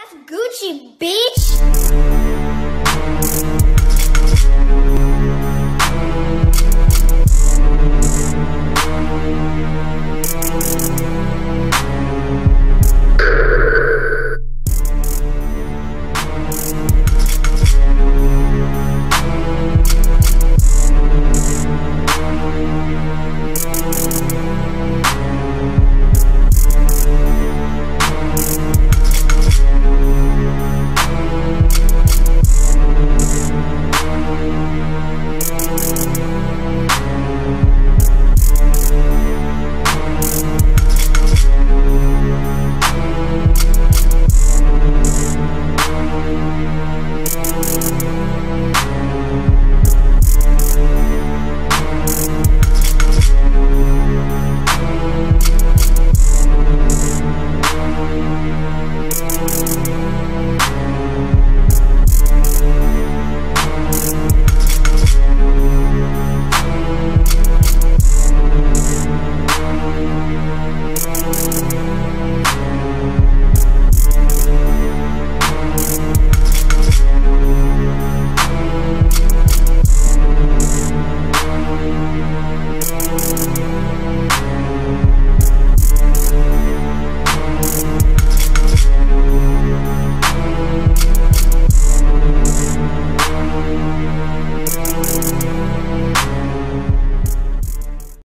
That's Gucci, bitch!